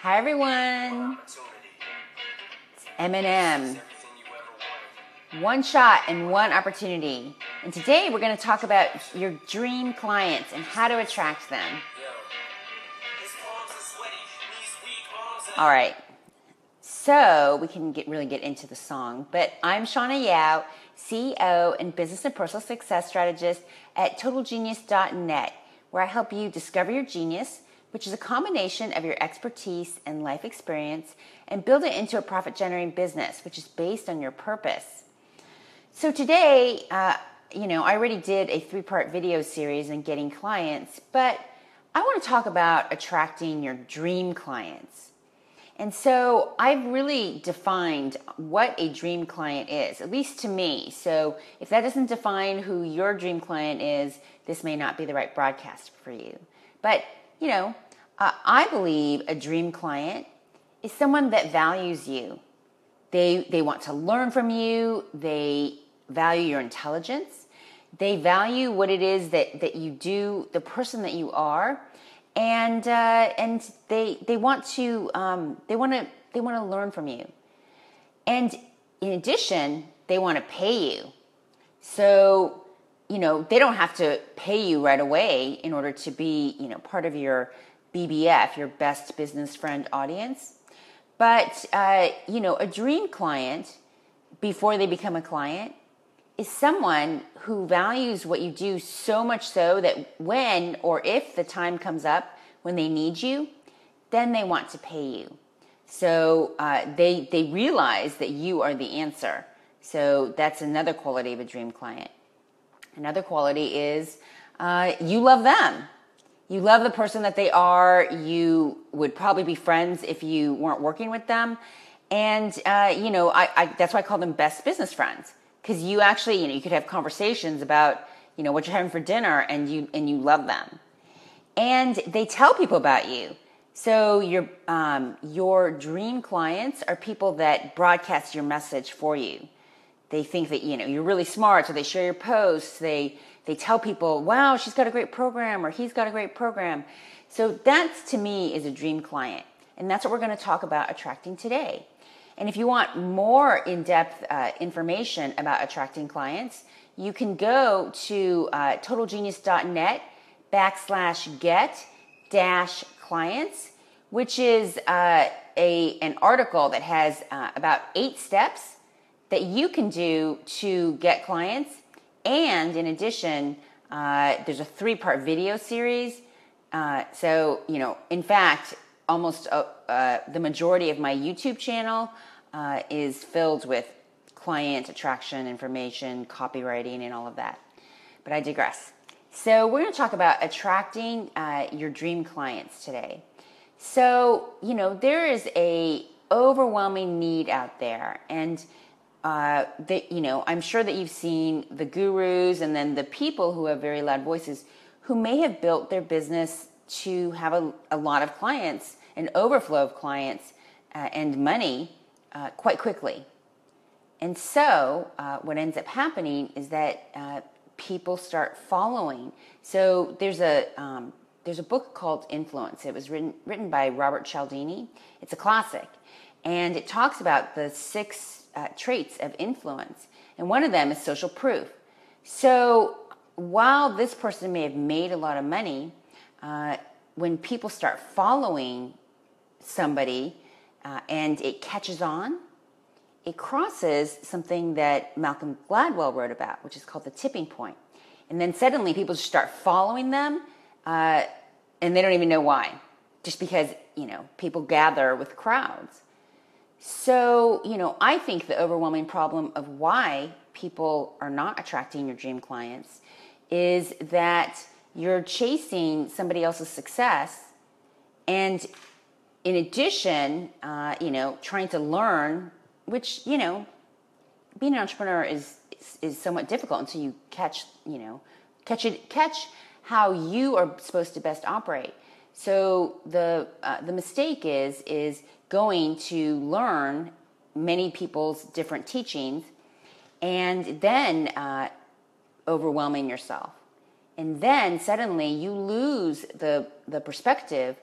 Hi everyone. It's Eminem. One shot and one opportunity. And today we're going to talk about your dream clients and how to attract them. All right. So we can get really get into the song. But I'm Shana Yao, CEO and business and personal success strategist at TotalGenius.net, where I help you discover your genius, which is a combination of your expertise and life experience, and build it into a profit generating business, which is based on your purpose. So today, uh, you know, I already did a three part video series on getting clients, but I want to talk about attracting your dream clients. And so I've really defined what a dream client is, at least to me. So if that doesn't define who your dream client is, this may not be the right broadcast for you. But, you know, uh, I believe a dream client is someone that values you. They, they want to learn from you, they value your intelligence, they value what it is that, that you do, the person that you are and uh, and they they want to um, they want to they want to learn from you, and in addition, they want to pay you. So you know they don't have to pay you right away in order to be you know part of your BBF, your best business friend audience. But uh, you know a dream client before they become a client is someone who values what you do so much so that when or if the time comes up when they need you, then they want to pay you. So uh, they they realize that you are the answer. So that's another quality of a dream client. Another quality is uh, you love them. You love the person that they are. You would probably be friends if you weren't working with them. And, uh, you know, I, I, that's why I call them best business friends because you actually you know you could have conversations about you know what you're having for dinner and you and you love them and they tell people about you so your um, your dream clients are people that broadcast your message for you they think that you know you're really smart so they share your posts they they tell people wow she's got a great program or he's got a great program. So that's to me is a dream client and that's what we're going to talk about attracting today. And if you want more in depth uh, information about attracting clients, you can go to uh, totalgenius.net backslash get dash clients, which is uh, a, an article that has uh, about eight steps that you can do to get clients. And in addition, uh, there's a three part video series. Uh, so, you know, in fact, almost uh, uh, the majority of my YouTube channel uh, is filled with client attraction information, copywriting, and all of that. But I digress. So, we're going to talk about attracting uh, your dream clients today. So, you know, there is a overwhelming need out there, and uh, that you know, I'm sure that you've seen the gurus and then the people who have very loud voices who may have built their business to have a, a lot of clients, an overflow of clients uh, and money uh, quite quickly. And so, uh, what ends up happening is that uh, people start following. So there's a um, there's a book called Influence. It was written written by Robert Cialdini. It's a classic, and it talks about the six uh, traits of influence, and one of them is social proof. So while this person may have made a lot of money, uh, when people start following somebody uh, and it catches on, it crosses something that Malcolm Gladwell wrote about, which is called the tipping point. And then suddenly people just start following them, uh, and they don't even know why, just because, you know, people gather with crowds. So, you know, I think the overwhelming problem of why people are not attracting your dream clients is that you're chasing somebody else's success and in addition, uh, you know, trying to learn, which you know, being an entrepreneur is, is is somewhat difficult until you catch, you know, catch it, catch how you are supposed to best operate. So the uh, the mistake is is going to learn many people's different teachings, and then uh, overwhelming yourself, and then suddenly you lose the the perspective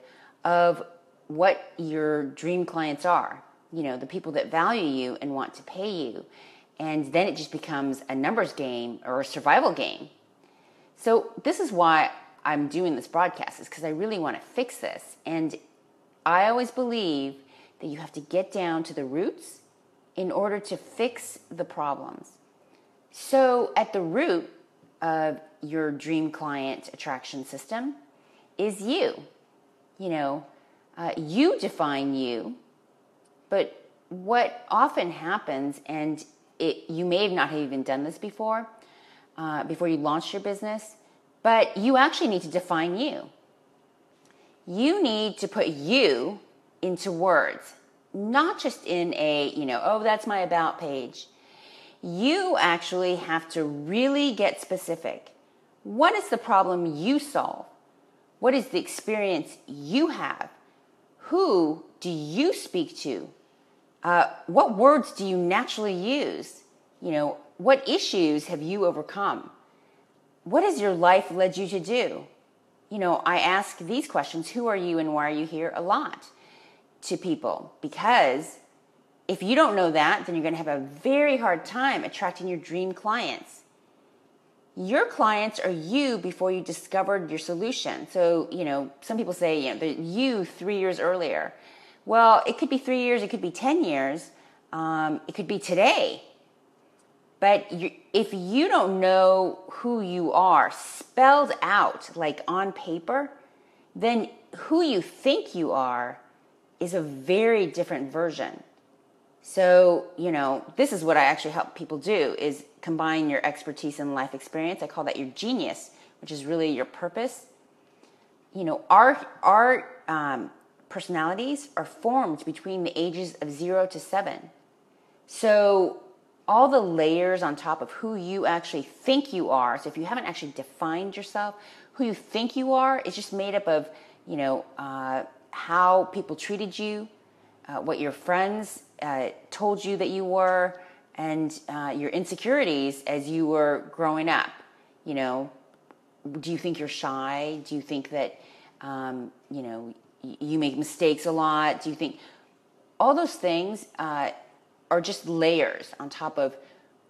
of what your dream clients are. You know, the people that value you and want to pay you. And then it just becomes a numbers game or a survival game. So, this is why I'm doing this broadcast, is because I really want to fix this. And I always believe that you have to get down to the roots in order to fix the problems. So, at the root of your dream client attraction system is you. You know, uh, you define you, but what often happens, and it, you may have not have even done this before, uh, before you launched your business, but you actually need to define you. You need to put you into words, not just in a, you know, oh, that's my about page. You actually have to really get specific. What is the problem you solve? What is the experience you have? Who do you speak to? Uh, what words do you naturally use? You know, what issues have you overcome? What has your life led you to do? You know, I ask these questions who are you and why are you here a lot to people because if you don't know that, then you're going to have a very hard time attracting your dream clients. Your clients are you before you discovered your solution. So, you know, some people say, you know, you three years earlier. Well, it could be three years, it could be 10 years, um, it could be today. But you, if you don't know who you are spelled out, like on paper, then who you think you are is a very different version. So, you know, this is what I actually help people do is combine your expertise and life experience. I call that your genius, which is really your purpose. You know, our our um, personalities are formed between the ages of zero to seven. So all the layers on top of who you actually think you are. So if you haven't actually defined yourself, who you think you are is just made up of, you know, uh, how people treated you, uh, what your friends uh, told you that you were, and uh, your insecurities as you were growing up. You know, do you think you're shy? Do you think that, um, you know, you make mistakes a lot? Do you think all those things uh, are just layers on top of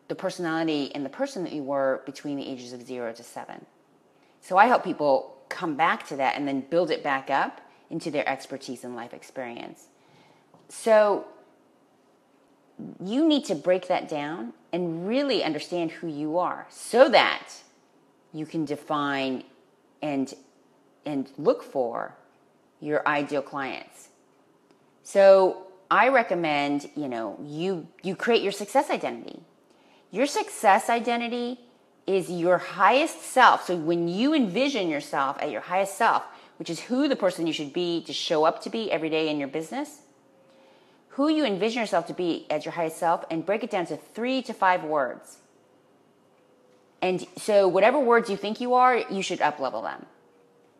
the personality and the person that you were between the ages of zero to seven? So I help people come back to that and then build it back up into their expertise and life experience. So you need to break that down and really understand who you are so that you can define and and look for your ideal clients. So I recommend, you know, you you create your success identity. Your success identity is your highest self. So when you envision yourself at your highest self, which is who the person you should be to show up to be every day in your business, who you envision yourself to be as your highest self and break it down to three to five words. And so, whatever words you think you are, you should up level them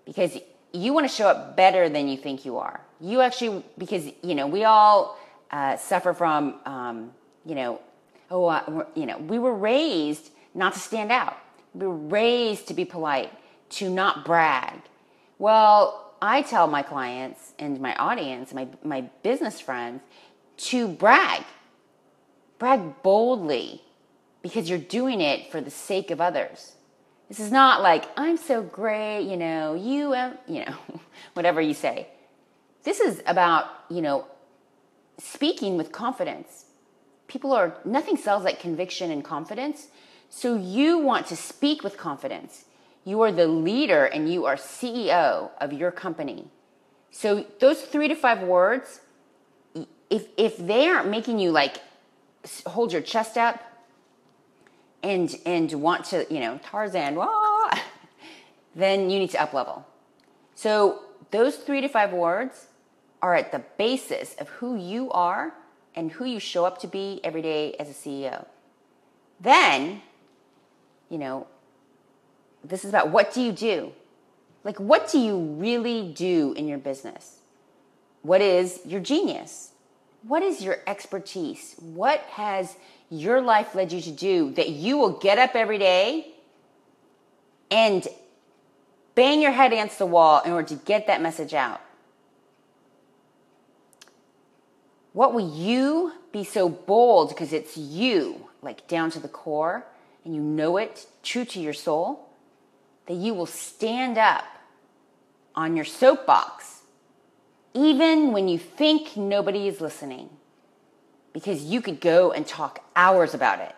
because you want to show up better than you think you are. You actually, because, you know, we all uh, suffer from, um, you know, oh, uh, you know, we were raised not to stand out. We were raised to be polite, to not brag. Well, I tell my clients and my audience, my, my business friends, to brag. Brag boldly because you're doing it for the sake of others. This is not like, I'm so great, you know, you, um, you know, whatever you say. This is about, you know, speaking with confidence. People are, nothing sells like conviction and confidence. So you want to speak with confidence. You are the leader and you are CEO of your company. So those three to five words, if if they aren't making you like hold your chest up and and want to, you know, Tarzan, wah, then you need to up level. So those three to five words are at the basis of who you are and who you show up to be every day as a CEO. Then, you know, this is about what do you do? Like, what do you really do in your business? What is your genius? What is your expertise? What has your life led you to do that you will get up every day and bang your head against the wall in order to get that message out? What will you be so bold because it's you, like down to the core, and you know it true to your soul, that you will stand up on your soapbox, even when you think nobody is listening, because you could go and talk hours about it.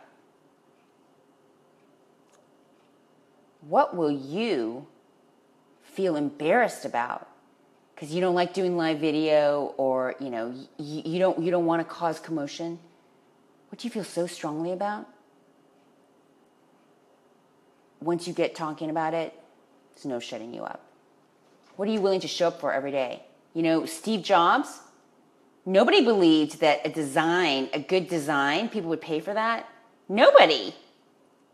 What will you feel embarrassed about? Because you don't like doing live video or you know you, you don't you don't want to cause commotion. What do you feel so strongly about once you get talking about it there's no shutting you up what are you willing to show up for every day you know steve jobs nobody believed that a design a good design people would pay for that nobody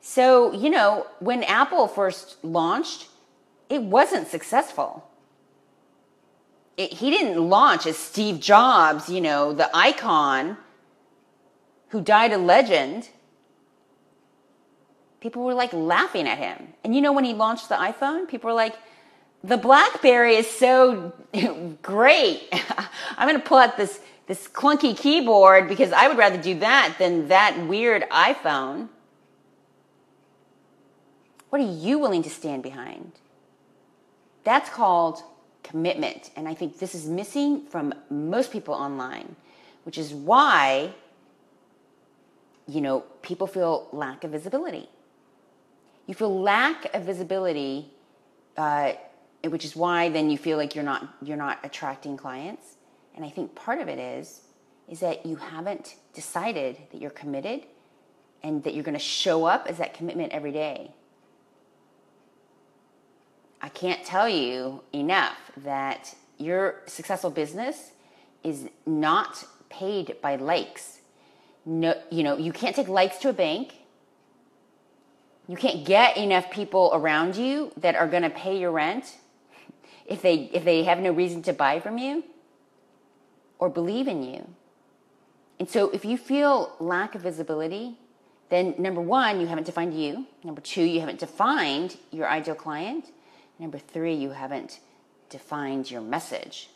so you know when apple first launched it wasn't successful. It, he didn't launch as Steve Jobs, you know, the icon who died a legend. People were like laughing at him. And you know, when he launched the iPhone, people were like, the Blackberry is so great. I'm going to pull out this, this clunky keyboard because I would rather do that than that weird iPhone. What are you willing to stand behind? That's called commitment. And I think this is missing from most people online, which is why, you know, people feel lack of visibility. You feel lack of visibility, uh, which is why then you feel like you're not you're not attracting clients. And I think part of it is is that you haven't decided that you're committed and that you're going to show up as that commitment every day. I can't tell you enough that your successful business is not paid by likes. No, you know, you can't take likes to a bank. You can't get enough people around you that are going to pay your rent if they if they have no reason to buy from you or believe in you. And so if you feel lack of visibility, then number 1, you haven't defined you. Number 2, you haven't defined your ideal client. Number three, you haven't defined your message.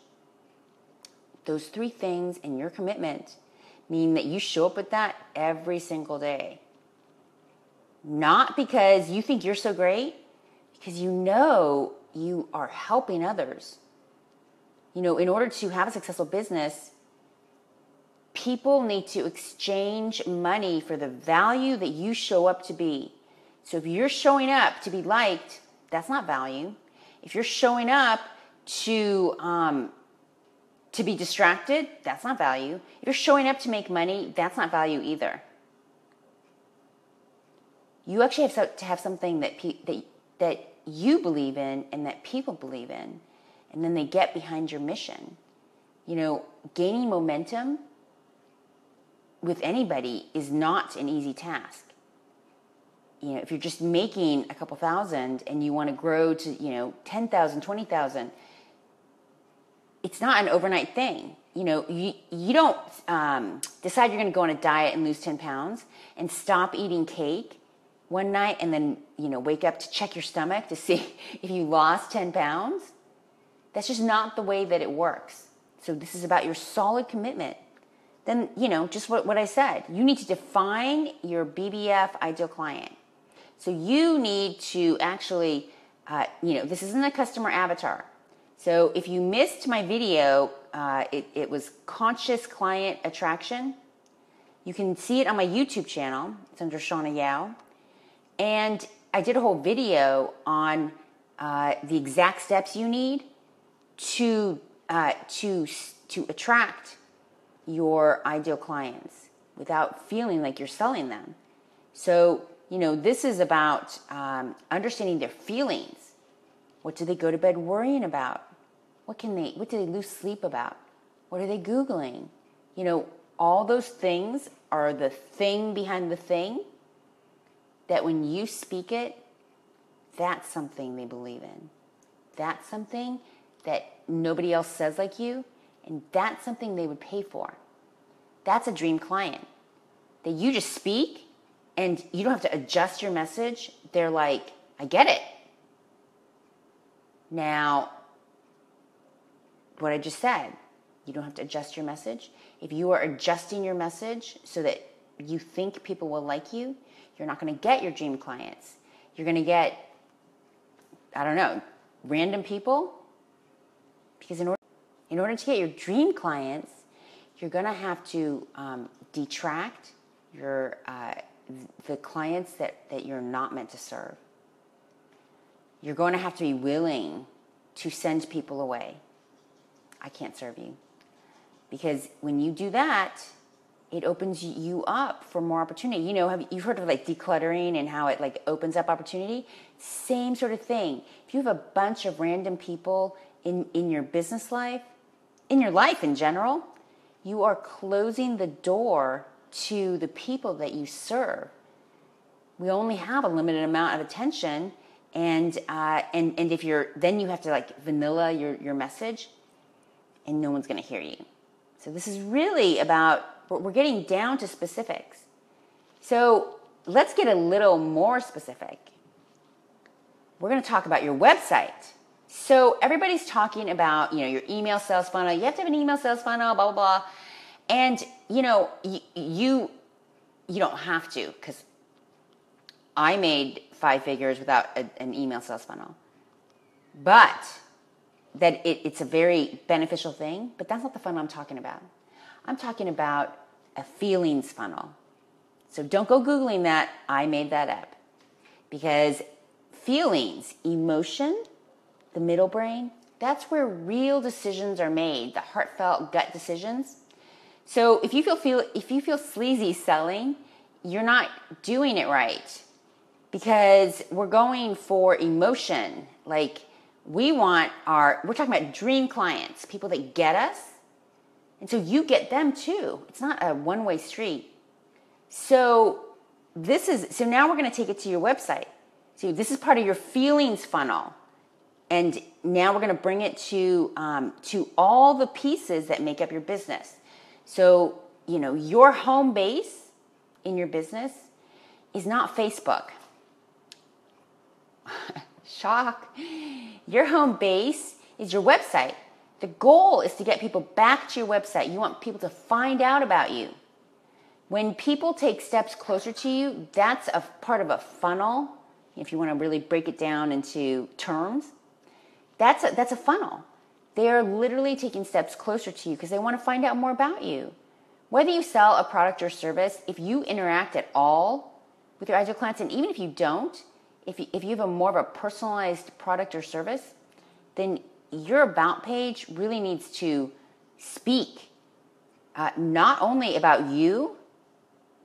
Those three things and your commitment mean that you show up with that every single day. Not because you think you're so great, because you know you are helping others. You know, in order to have a successful business, people need to exchange money for the value that you show up to be. So if you're showing up to be liked, that's not value. If you're showing up to um, to be distracted, that's not value. If you're showing up to make money, that's not value either. You actually have to have something that pe- that that you believe in and that people believe in, and then they get behind your mission. You know, gaining momentum with anybody is not an easy task you know, if you're just making a couple thousand and you want to grow to, you know, 10,000, 20,000, it's not an overnight thing. You know, you, you don't um, decide you're going to go on a diet and lose 10 pounds and stop eating cake one night and then, you know, wake up to check your stomach to see if you lost 10 pounds. That's just not the way that it works. So this is about your solid commitment. Then, you know, just what, what I said, you need to define your BBF ideal client so you need to actually, uh, you know, this isn't a customer avatar. So if you missed my video, uh, it, it was conscious client attraction. You can see it on my YouTube channel. It's under Shana Yao. And I did a whole video on uh, the exact steps you need to uh, to to attract your ideal clients without feeling like you're selling them. So you know, this is about um, understanding their feelings. What do they go to bed worrying about? What can they? What do they lose sleep about? What are they googling? You know, all those things are the thing behind the thing. That when you speak it, that's something they believe in. That's something that nobody else says like you, and that's something they would pay for. That's a dream client. That you just speak and you don't have to adjust your message, they're like, I get it. Now, what I just said, You don't have to adjust your message. If you are adjusting your message so that you think people will like you, you're not going to get your dream clients. You're going to get, I don't know, random people. Because in order, in order to get your dream clients, you're going to have to um, detract your uh, the clients that, that you're not meant to serve. You're going to have to be willing to send people away. I can't serve you. Because when you do that, it opens you up for more opportunity. You know, have you've heard of like decluttering and how it like opens up opportunity? Same sort of thing. If you have a bunch of random people in, in your business life, in your life in general, you are closing the door to the people that you serve. We only have a limited amount of attention, and uh, and and if you're then you have to like vanilla your your message, and no one's going to hear you. So this is really about we're getting down to specifics. So let's get a little more specific. We're going to talk about your website. So everybody's talking about, you know, your email sales funnel. You have to have an email sales funnel, blah blah blah. And you know, you you, you don't have to because I made five figures without a, an email sales funnel. But that it, it's a very beneficial thing, but that's not the funnel I'm talking about. I'm talking about a feelings funnel. So don't go Googling that. I made that up. Because feelings, emotion, the middle brain, that's where real decisions are made, the heartfelt gut decisions. So if you feel, feel if you feel sleazy selling, you're not doing it right. Because we're going for emotion. Like we want our we're talking about dream clients, people that get us and so you get them too. It's not a one way street. So this is so now we're going to take it to your website. So this is part of your feelings funnel, and now we're going to bring it to um, to all the pieces that make up your business. So you know your home base in your business is not Facebook. Shock. Your home base is your website. The goal is to get people back to your website. You want people to find out about you. When people take steps closer to you, that's a part of a funnel. If you want to really break it down into terms, that's a, that's a funnel. They are literally taking steps closer to you because they want to find out more about you. Whether you sell a product or service, if you interact at all with your ideal clients, and even if you don't, if you, if you have a more of a personalized product or service, then your about page really needs to speak uh, not only about you,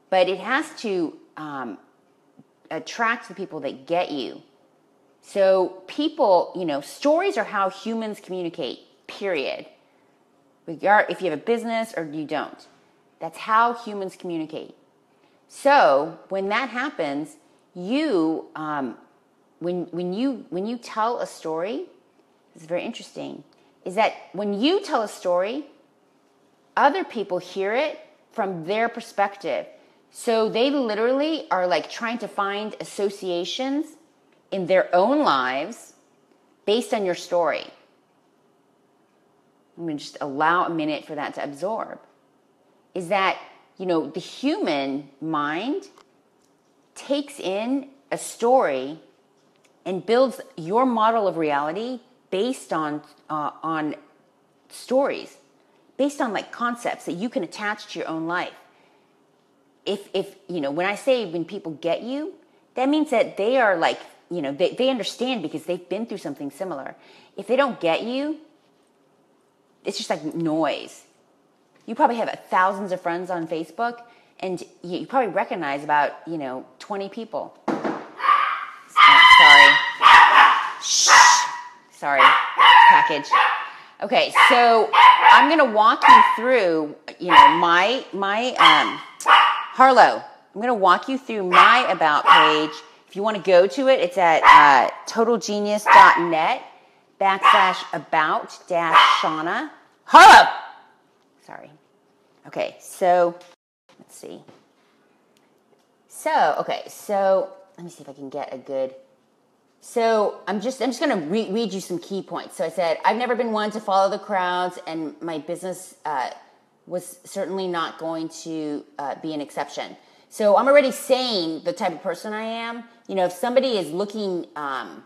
but it has to um, attract the people that get you. So, people, you know, stories are how humans communicate, period. If you have a business or you don't. That's how humans communicate. So, when that happens, you, um, when, when, you, when you tell a story, is very interesting is that when you tell a story, other people hear it from their perspective. So they literally are like trying to find associations in their own lives based on your story. I'm going to just allow a minute for that to absorb. Is that, you know, the human mind takes in a story and builds your model of reality based on uh, on stories, based on like concepts that you can attach to your own life. If if you know when I say when people get you, that means that they are like you know they, they understand because they've been through something similar. If they don't get you, it's just like noise. You probably have thousands of friends on Facebook, and you, you probably recognize about you know twenty people. Oh, sorry. Sorry, package. Okay, so I'm gonna walk you through, you know, my my um, Harlow. I'm gonna walk you through my about page. If you want to go to it, it's at uh, totalgenius.net backslash about dash Shana. Harlow. Sorry. Okay, so let's see. So okay, so let me see if I can get a good So I'm just I'm just going to re- read you some key points. So I said I've never been one to follow the crowds, and my business uh, was certainly not going to uh, be an exception. So I'm already saying the type of person I am. You know, if somebody is looking um,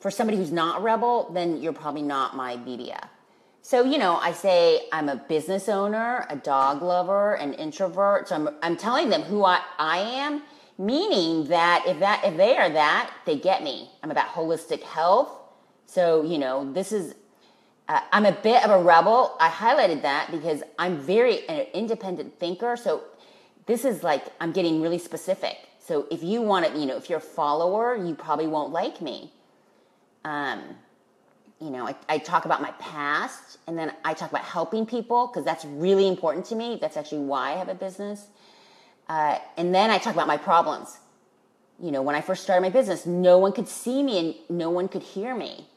for somebody who's not a rebel, then you're probably not my BBF. So, you know, I say I'm a business owner, a dog lover, an introvert. So I'm, I'm telling them who I, I am, meaning that if that if they are that, they get me. I'm about holistic health. So, you know, this is uh, I'm a bit of a rebel. I highlighted that because I'm very an independent thinker. So this is like I'm getting really specific. So if you want to, you know, if you're a follower, you probably won't like me. Um, you know, I, I, talk about my past and then I talk about helping people because that's really important to me. That's actually why I have a business. Uh, and then I talk about my problems. You know, when I first started my business, no one could see me and no one could hear me.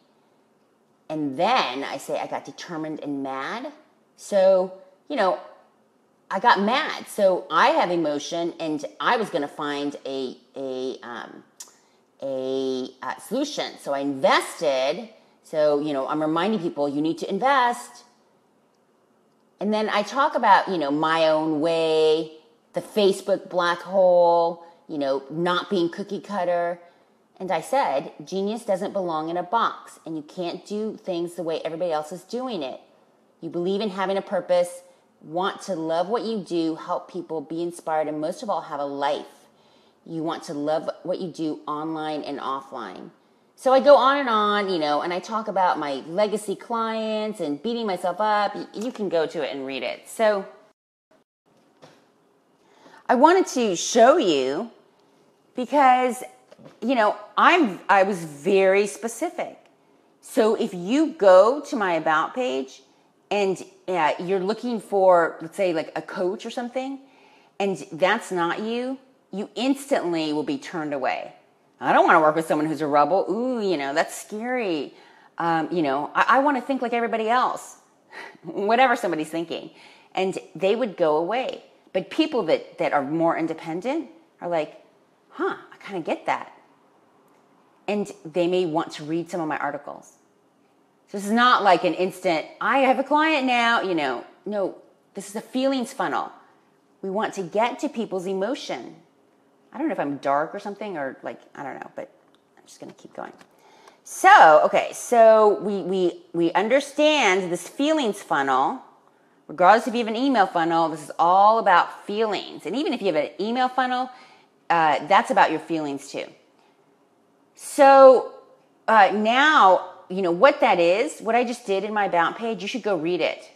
And then I say I got determined and mad. So, you know, I got mad. So I have emotion and I was going to find a, a, um, a uh, solution. So I invested so, you know, I'm reminding people you need to invest. And then I talk about, you know, my own way, the Facebook black hole, you know, not being cookie cutter. And I said, genius doesn't belong in a box, and you can't do things the way everybody else is doing it. You believe in having a purpose, want to love what you do, help people, be inspired, and most of all, have a life. You want to love what you do online and offline. So I go on and on, you know, and I talk about my legacy clients and beating myself up. You can go to it and read it. So I wanted to show you because you know, I'm I was very specific. So if you go to my about page and uh, you're looking for let's say like a coach or something and that's not you, you instantly will be turned away I don't want to work with someone who's a rebel. Ooh, you know, that's scary. Um, you know, I, I want to think like everybody else, whatever somebody's thinking. And they would go away. But people that, that are more independent are like, huh, I kind of get that. And they may want to read some of my articles. So this is not like an instant, I have a client now, you know. No, this is a feelings funnel. We want to get to people's emotion. I don't know if I'm dark or something, or like, I don't know, but I'm just going to keep going. So, okay, so we, we, we understand this feelings funnel. Regardless if you have an email funnel, this is all about feelings. And even if you have an email funnel, uh, that's about your feelings too. So uh, now, you know, what that is, what I just did in my About page, you should go read it,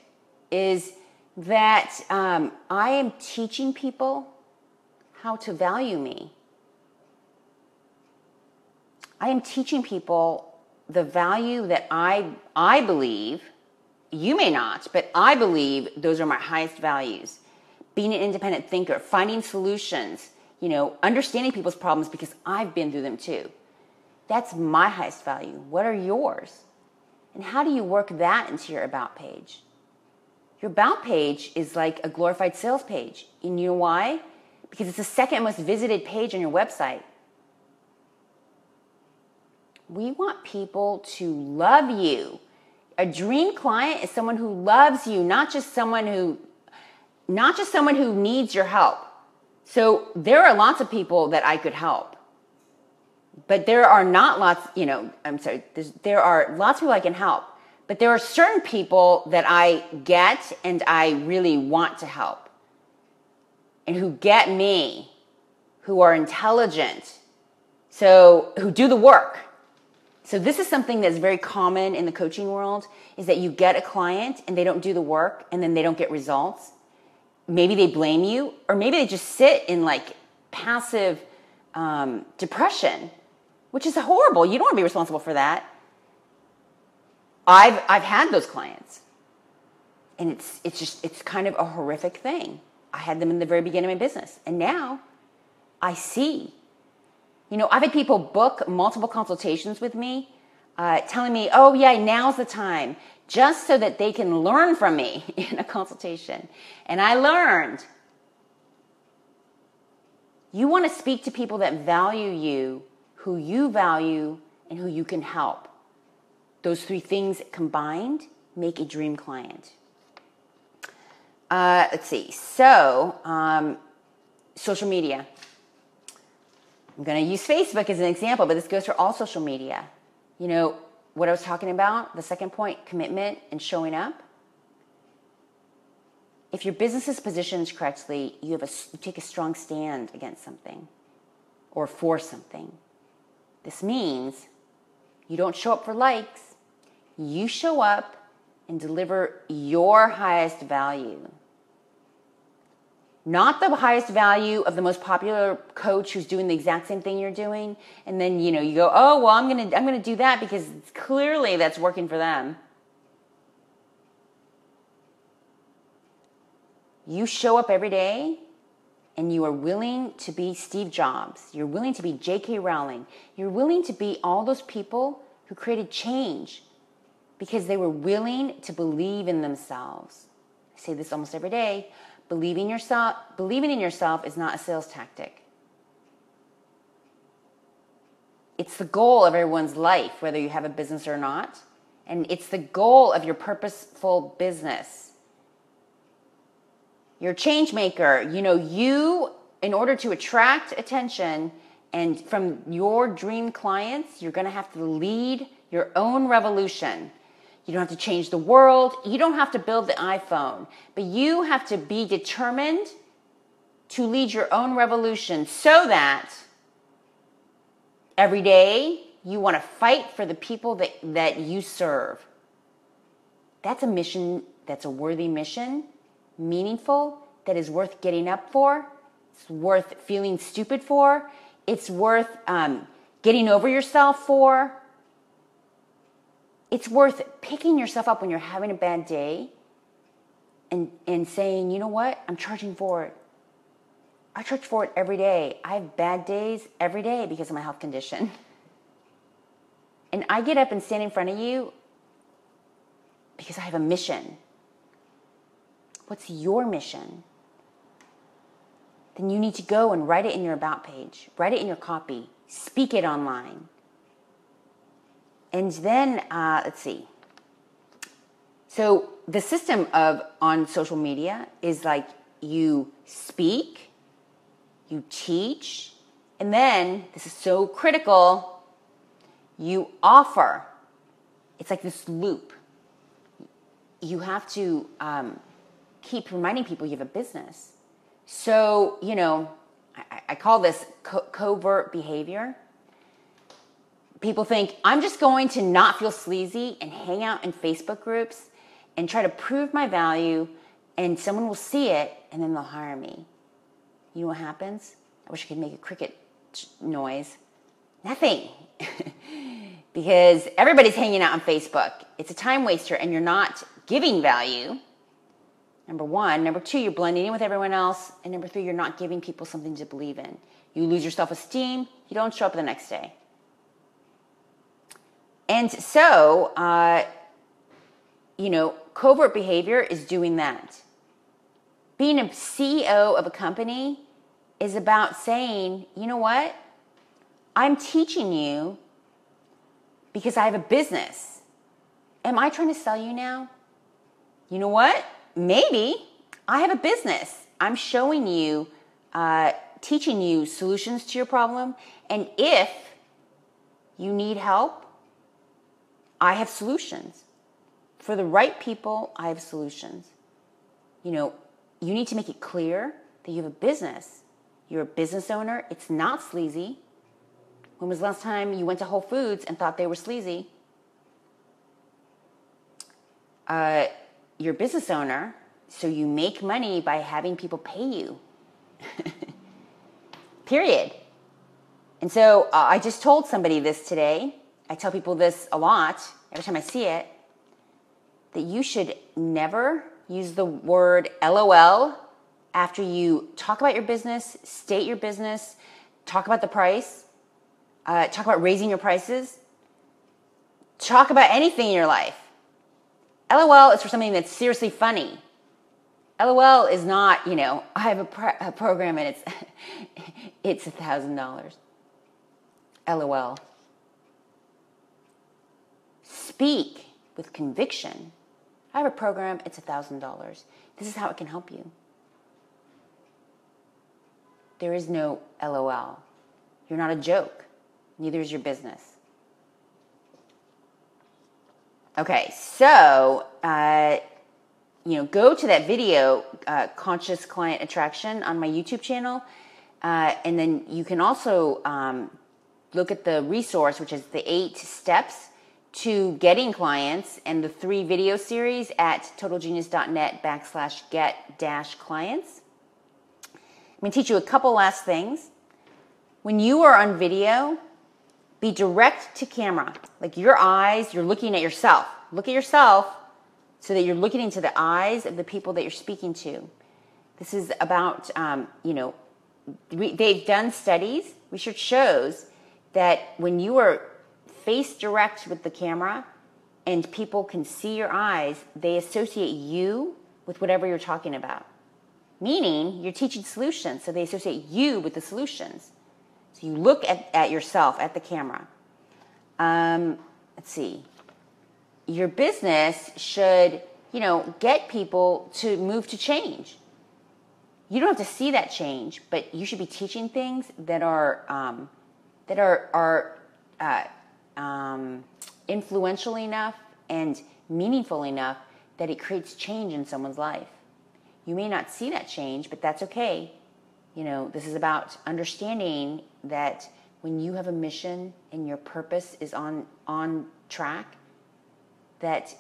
is that um, I am teaching people how to value me. I am teaching people the value that I, I believe, you may not, but I believe those are my highest values. Being an independent thinker, finding solutions, you know, understanding people's problems because I've been through them too. That's my highest value. What are yours? And how do you work that into your About page? Your About page is like a glorified sales page. And you know why? because it's the second most visited page on your website. We want people to love you. A dream client is someone who loves you, not just someone who not just someone who needs your help. So there are lots of people that I could help. But there are not lots, you know, I'm sorry, there are lots of people I can help. But there are certain people that I get and I really want to help and who get me, who are intelligent, so who do the work. So this is something that's very common in the coaching world is that you get a client and they don't do the work and then they don't get results. Maybe they blame you or maybe they just sit in like passive um, depression, which is horrible. You don't want to be responsible for that. I've, I've had those clients and it's, it's just, it's kind of a horrific thing. I had them in the very beginning of my business. And now I see. You know, I've had people book multiple consultations with me, uh, telling me, oh, yeah, now's the time, just so that they can learn from me in a consultation. And I learned you want to speak to people that value you, who you value, and who you can help. Those three things combined make a dream client. Uh, let's see. So, um, social media. I'm going to use Facebook as an example, but this goes for all social media. You know, what I was talking about, the second point, commitment and showing up. If your business is positioned correctly, you, have a, you take a strong stand against something or for something. This means you don't show up for likes, you show up and deliver your highest value not the highest value of the most popular coach who's doing the exact same thing you're doing. And then you know you go oh well i'm gonna i'm gonna do that because clearly that's working for them. You show up every day and you are willing to be steve jobs. You're willing to be j.k rowling. You're willing to be all those people who created change because they were willing to believe in themselves. I say this almost every day Believing yourself, believing in yourself is not a sales tactic. It's the goal of everyone's life, whether you have a business or not. And it's the goal of your purposeful business. You're change maker. You know, you, in order to attract attention and from your dream clients, you're going to have to lead your own revolution. You don't have to change the world. You don't have to build the iPhone, but you have to be determined to lead your own revolution so that every day you want to fight for the people that, that you serve. That's a mission that's a worthy mission, meaningful, that is worth getting up for. It's worth feeling stupid for. It's worth um, getting over yourself for it's worth picking yourself up when you're having a bad day and, and saying, you know what, I'm charging for it. I charge for it every day. I have bad days every day because of my health condition. And I get up and stand in front of you because I have a mission. What's your mission? Then you need to go and write it in your about page, write it in your copy, speak it online. And then, uh, let's see. So the system of on social media is like you speak, you teach, and then this is so critical, you offer. It's like this loop. You have to um, keep reminding people you have a business. So, you know, I, I call this co- covert behavior people think I'm just going to not feel sleazy and hang out in Facebook groups and try to prove my value, and someone will see it and then they'll hire me. You know what happens? I wish I could make a cricket noise. Nothing. because everybody's hanging out on Facebook. It's a time waster and you're not giving value. Number one. Number two, you're blending in with everyone else. And number three, you're not giving people something to believe in. You lose your self esteem. You don't show up the next day. And so, uh, you know, covert behavior is doing that. Being a CEO of a company is about saying, you know what? I'm teaching you because I have a business. Am I trying to sell you now? You know what? Maybe I have a business. I'm showing you, uh, teaching you solutions to your problem. And if you need help, I have solutions. For the right people, I have solutions. You know, you need to make it clear that you have a business. You're a business owner. It's not sleazy. When was the last time you went to Whole Foods and thought they were sleazy? Uh, you're a business owner, so you make money by having people pay you. Period. And so uh, I just told somebody this today I tell people this a lot every time I see it that you should never use the word LOL after you talk about your business, state your business, talk about the price, uh, talk about raising your prices, talk about anything in your life. LOL is for something that's seriously funny. LOL is not, you know, I have a, a program and it's it's a thousand dollars. LOL. Speak with conviction. I have a program, it's $1,000. This is how it can help you. There is no LOL. You're not a joke. Neither is your business. Okay, so uh, you know, go to that video, uh, Conscious Client Attraction, on my YouTube channel, uh, and then you can also um, look at the resource, which is the eight steps to getting clients, and the three video series at totalgenius.net backslash get dash clients. I'm going to teach you a couple last things. When you are on video, be direct to camera. Like your eyes, you're looking at yourself. Look at yourself so that you're looking into the eyes of the people that you're speaking to. This is about, um, you know, they've done studies, research shows that when you are face direct with the camera and people can see your eyes, they associate you with whatever you're talking about meaning you're teaching solutions. So they associate you with the solutions. So you look at, at yourself, at the camera. Um, let's see. Your business should, you know, get people to move to change. You don't have to see that change, but you should be teaching things that are um, that are are uh, um, influential enough and meaningful enough that it creates change in someone's life. You may not see that change, but that's okay. You know, this is about understanding that when you have a mission and your purpose is on on track, that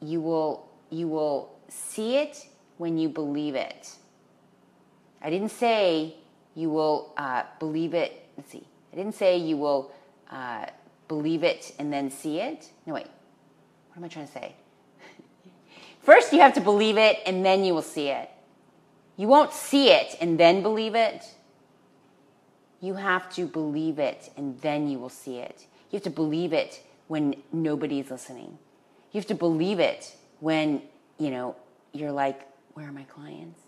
you will you will see it when you believe it. I didn't say you will uh, believe it. Let's see. I didn't say you will uh, believe it and then see it. No, wait. What am I trying to say? First, you have to believe it, and then you will see it. You won't see it and then believe it. You have to believe it, and then you will see it. You have to believe it when nobody's listening. You have to believe it when, you know, you're like, where are my clients?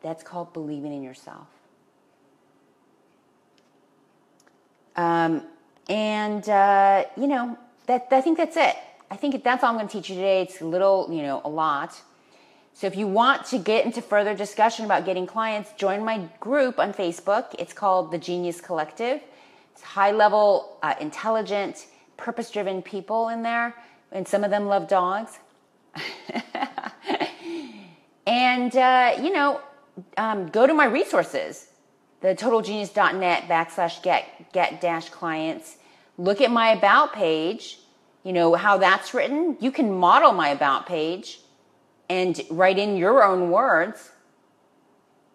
That's called believing in yourself. Um, and, uh, you know, that, I think that's it. I think that's all I'm going to teach you today. It's a little, you know, a lot. So if you want to get into further discussion about getting clients, join my group on Facebook. It's called the Genius Collective. It's high level, uh, intelligent, purpose driven people in there, and some of them love dogs. and, uh, you know, um, go to my resources, the totalgenius.net backslash get, get dash clients. Look at my about page you know, how that's written, you can model my about page and write in your own words.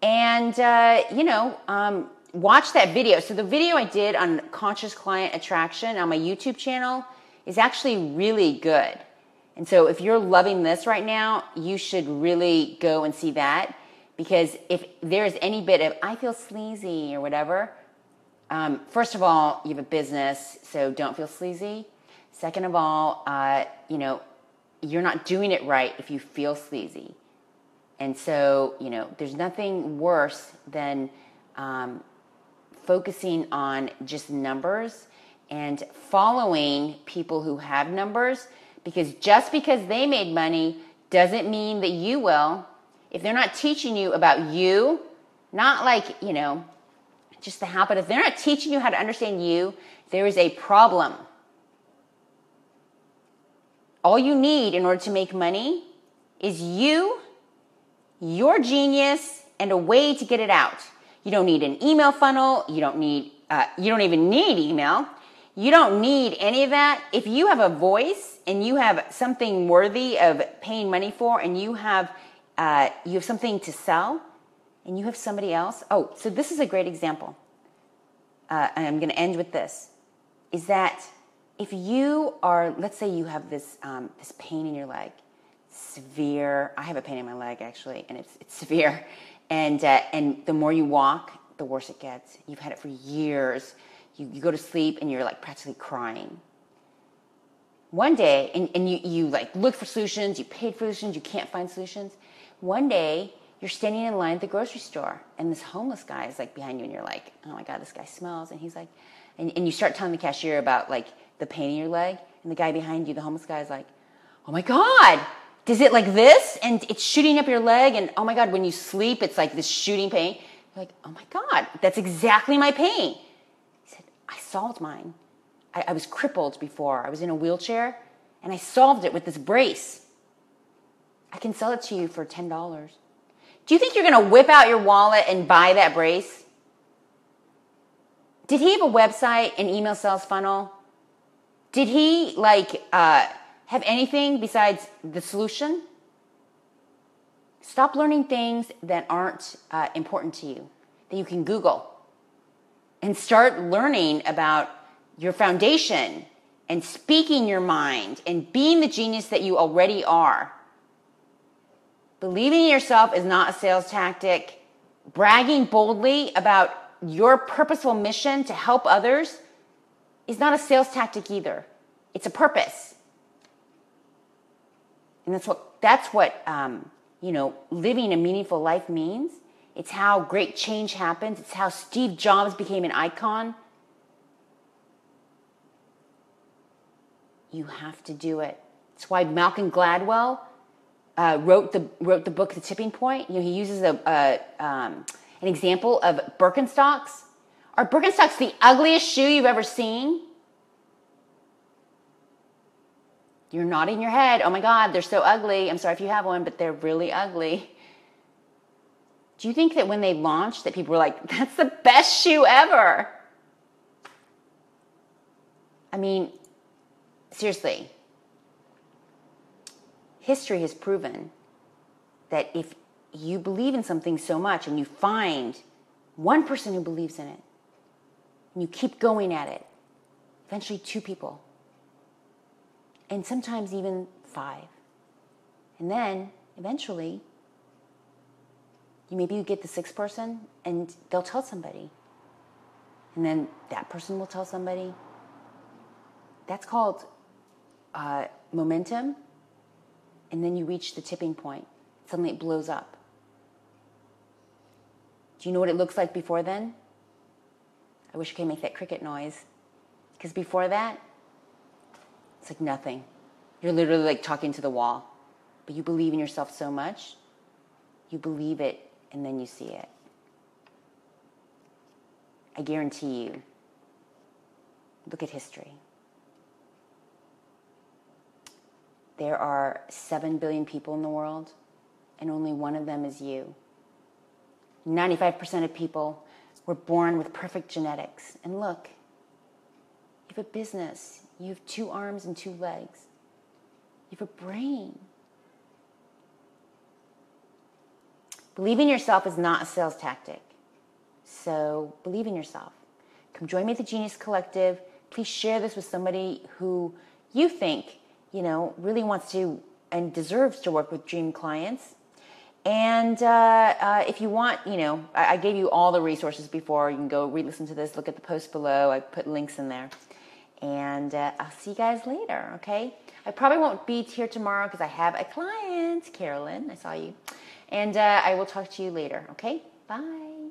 And, uh, you know, um, watch that video. So the video I did on conscious client attraction on my YouTube channel is actually really good. And so if you're loving this right now, you should really go and see that because if there's any bit of I feel sleazy or whatever, um, first of all, you have a business, so don't feel sleazy. Second of all, uh, you know, you're not doing it right if you feel sleazy. And so, you know, there's nothing worse than um, focusing on just numbers and following people who have numbers because just because they made money doesn't mean that you will. If they're not teaching you about you, not like, you know, just the habit, if they're not teaching you how to understand you, there is a problem. All you need in order to make money is you, your genius, and a way to get it out. You don't need an email funnel. You don't need, uh, you don't even need email. You don't need any of that. If you have a voice and you have something worthy of paying money for, and you have, uh, you have something to sell, and you have somebody else. Oh, so this is a great example. Uh, and I'm going to end with this: is that if you are, let's say you have this um, this pain in your leg, severe. I have a pain in my leg actually, and it's it's severe, and uh, and the more you walk, the worse it gets. You've had it for years. You, you go to sleep and you're like practically crying. One day, and, and you, you like look for solutions, you paid for solutions, you can't find solutions. One day, you're standing in line at the grocery store, and this homeless guy is like behind you, and you're like, oh my God, this guy smells. And he's like, and, and you start telling the cashier about like the pain in your leg, and the guy behind you, the homeless guy, is like, oh my God, does it like this? And it's shooting up your leg, and oh my God, when you sleep, it's like this shooting pain. You're like, oh my God, that's exactly my pain. He said, I solved mine. I, I was crippled before, I was in a wheelchair, and I solved it with this brace. I can sell it to you for $10. Do you think you're going to whip out your wallet and buy that brace? Did he have a website, an email sales funnel? Did he like uh, have anything besides the solution? Stop learning things that aren't uh, important to you, that you can Google, and start learning about your foundation and speaking your mind and being the genius that you already are. Believing in yourself is not a sales tactic. Bragging boldly about your purposeful mission to help others is not a sales tactic either. It's a purpose. And that's what, that's what um, you know, living a meaningful life means. It's how great change happens. It's how Steve Jobs became an icon. You have to do it. It's why Malcolm Gladwell uh, wrote the wrote the book The Tipping Point. You know, he uses a, a um, an example of Birkenstocks. Are Birkenstocks the ugliest shoe you've ever seen? You're nodding your head. Oh my God, they're so ugly. I'm sorry if you have one, but they're really ugly. Do you think that when they launched that people were like, that's the best shoe ever? I mean, seriously, history has proven that if you believe in something so much and you find one person who believes in it and you keep going at it, eventually two people and sometimes even five. And then eventually, you maybe you get the sixth person and they'll tell somebody. And then that person will tell somebody. That's called uh, momentum. And then you reach the tipping point. Suddenly it blows up. Do you know what it looks like before then? I wish I could make that cricket noise. Because before that, it's like nothing. You're literally like talking to the wall. But you believe in yourself so much, you believe it and then you see it. I guarantee you. Look at history. There are 7 billion people in the world, and only one of them is you. 95% of people were born with perfect genetics. And look, you have a business, you have two arms and two legs. You have a brain. Believing yourself is not a sales tactic. So believe in yourself. Come join me at the Genius Collective. Please share this with somebody who you think, you know, really wants to and deserves to work with dream clients. And uh, uh, if you want, you know, I, I, gave you all the resources before. You can go re listen to this, look at the post below. I put links in there. And uh, I'll see you guys later, okay? I probably won't be here tomorrow because I have a client, Carolyn. I saw you. And uh, I will talk to you later, okay? Bye.